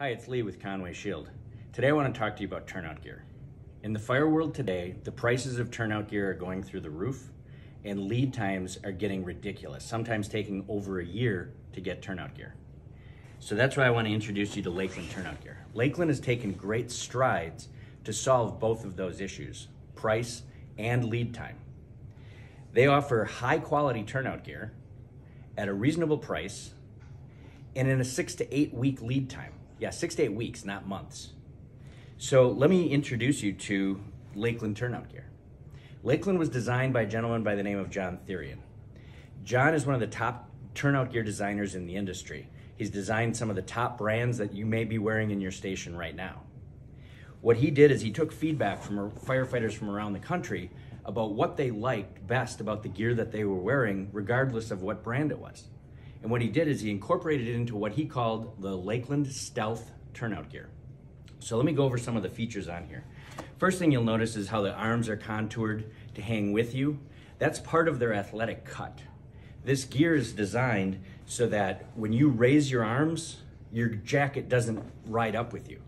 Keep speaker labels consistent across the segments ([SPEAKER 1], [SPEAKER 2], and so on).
[SPEAKER 1] Hi, it's Lee with Conway Shield. Today I want to talk to you about turnout gear. In the fire world today, the prices of turnout gear are going through the roof and lead times are getting ridiculous, sometimes taking over a year to get turnout gear. So that's why I want to introduce you to Lakeland Turnout Gear. Lakeland has taken great strides to solve both of those issues, price and lead time. They offer high quality turnout gear at a reasonable price and in a six to eight week lead time. Yeah, six to eight weeks, not months. So let me introduce you to Lakeland Turnout Gear. Lakeland was designed by a gentleman by the name of John Therian. John is one of the top turnout gear designers in the industry. He's designed some of the top brands that you may be wearing in your station right now. What he did is he took feedback from firefighters from around the country about what they liked best about the gear that they were wearing, regardless of what brand it was. And what he did is he incorporated it into what he called the Lakeland Stealth turnout gear. So let me go over some of the features on here. First thing you'll notice is how the arms are contoured to hang with you. That's part of their athletic cut. This gear is designed so that when you raise your arms, your jacket doesn't ride up with you.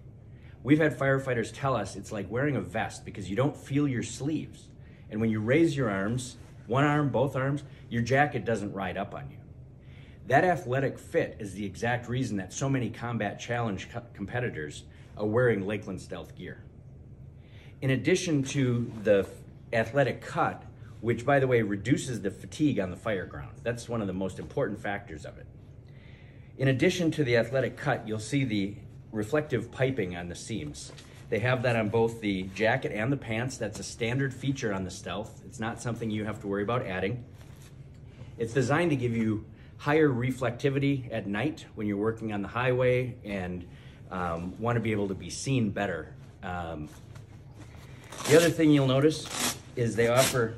[SPEAKER 1] We've had firefighters tell us it's like wearing a vest because you don't feel your sleeves. And when you raise your arms, one arm, both arms, your jacket doesn't ride up on you. That athletic fit is the exact reason that so many combat challenge co competitors are wearing Lakeland Stealth gear. In addition to the athletic cut, which by the way reduces the fatigue on the fire ground. That's one of the most important factors of it. In addition to the athletic cut, you'll see the reflective piping on the seams. They have that on both the jacket and the pants. That's a standard feature on the Stealth. It's not something you have to worry about adding. It's designed to give you higher reflectivity at night when you're working on the highway and um, want to be able to be seen better. Um, the other thing you'll notice is they offer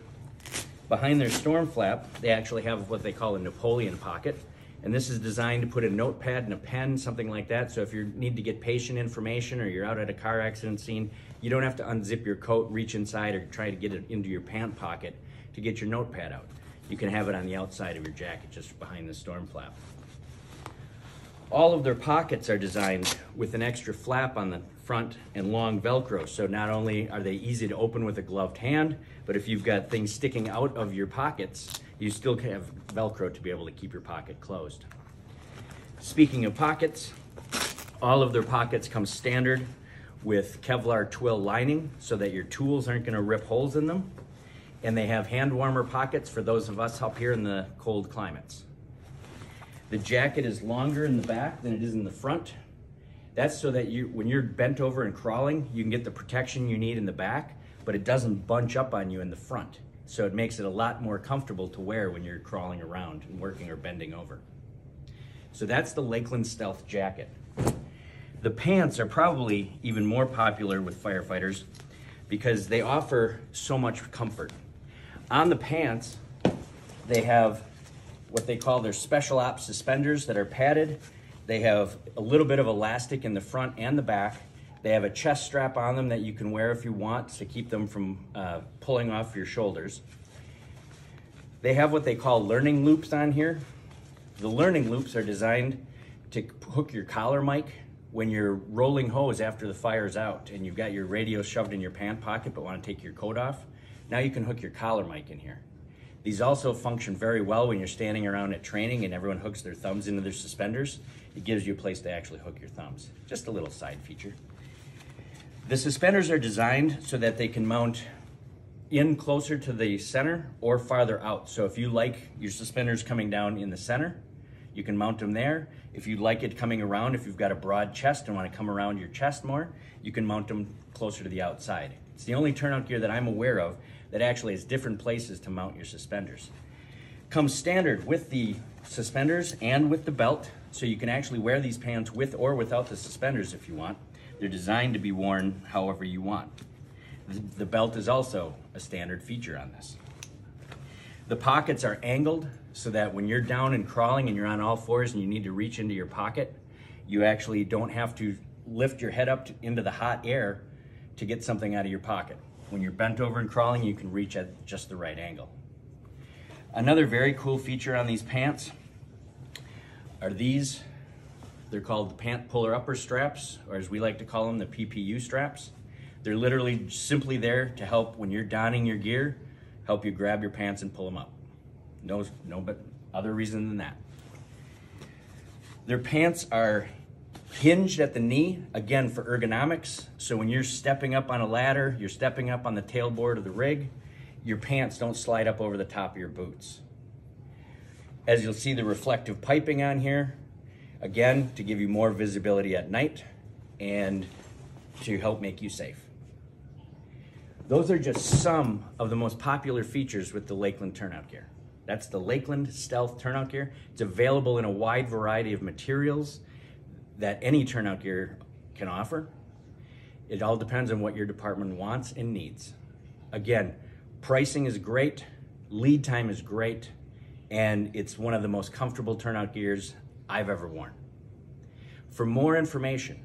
[SPEAKER 1] behind their storm flap, they actually have what they call a Napoleon pocket. And this is designed to put a notepad and a pen, something like that. So if you need to get patient information or you're out at a car accident scene, you don't have to unzip your coat, reach inside, or try to get it into your pant pocket to get your notepad out. You can have it on the outside of your jacket, just behind the storm flap. All of their pockets are designed with an extra flap on the front and long Velcro. So not only are they easy to open with a gloved hand, but if you've got things sticking out of your pockets, you still have Velcro to be able to keep your pocket closed. Speaking of pockets, all of their pockets come standard with Kevlar twill lining so that your tools aren't gonna rip holes in them. And they have hand warmer pockets for those of us up here in the cold climates. The jacket is longer in the back than it is in the front. That's so that you, when you're bent over and crawling, you can get the protection you need in the back, but it doesn't bunch up on you in the front. So it makes it a lot more comfortable to wear when you're crawling around and working or bending over. So that's the Lakeland Stealth jacket. The pants are probably even more popular with firefighters because they offer so much comfort. On the pants, they have what they call their special ops suspenders that are padded. They have a little bit of elastic in the front and the back. They have a chest strap on them that you can wear if you want to keep them from uh, pulling off your shoulders. They have what they call learning loops on here. The learning loops are designed to hook your collar mic when you're rolling hose after the fire's out and you've got your radio shoved in your pant pocket but want to take your coat off. Now you can hook your collar mic in here. These also function very well when you're standing around at training and everyone hooks their thumbs into their suspenders. It gives you a place to actually hook your thumbs. Just a little side feature. The suspenders are designed so that they can mount in closer to the center or farther out. So if you like your suspenders coming down in the center, you can mount them there. If you'd like it coming around, if you've got a broad chest and want to come around your chest more, you can mount them closer to the outside. It's the only turnout gear that I'm aware of that actually has different places to mount your suspenders. Comes standard with the suspenders and with the belt, so you can actually wear these pants with or without the suspenders if you want. They're designed to be worn however you want. The belt is also a standard feature on this. The pockets are angled so that when you're down and crawling and you're on all fours and you need to reach into your pocket, you actually don't have to lift your head up to, into the hot air to get something out of your pocket. When you're bent over and crawling, you can reach at just the right angle. Another very cool feature on these pants are these They're called the pant puller upper straps, or as we like to call them, the PPU straps. They're literally simply there to help when you're donning your gear, help you grab your pants and pull them up. No, no, but other reason than that. Their pants are hinged at the knee, again for ergonomics. So when you're stepping up on a ladder, you're stepping up on the tailboard of the rig, your pants don't slide up over the top of your boots. As you'll see the reflective piping on here, again, to give you more visibility at night and to help make you safe. Those are just some of the most popular features with the Lakeland turnout gear. That's the Lakeland Stealth turnout gear. It's available in a wide variety of materials that any turnout gear can offer. It all depends on what your department wants and needs. Again, pricing is great, lead time is great, and it's one of the most comfortable turnout gears I've ever worn. For more information,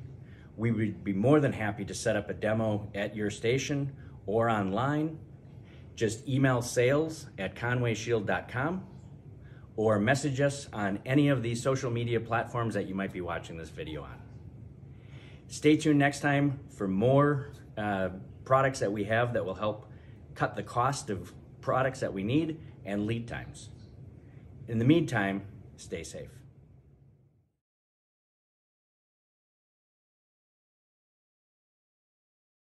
[SPEAKER 1] we would be more than happy to set up a demo at your station or online. Just email sales at conwayshield.com or message us on any of these social media platforms that you might be watching this video on. Stay tuned next time for more uh, products that we have that will help cut the cost of products that we need and lead times. In the meantime, stay safe.